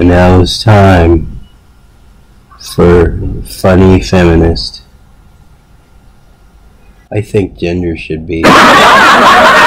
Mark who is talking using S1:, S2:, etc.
S1: And now it's time for Funny Feminist. I think gender should be.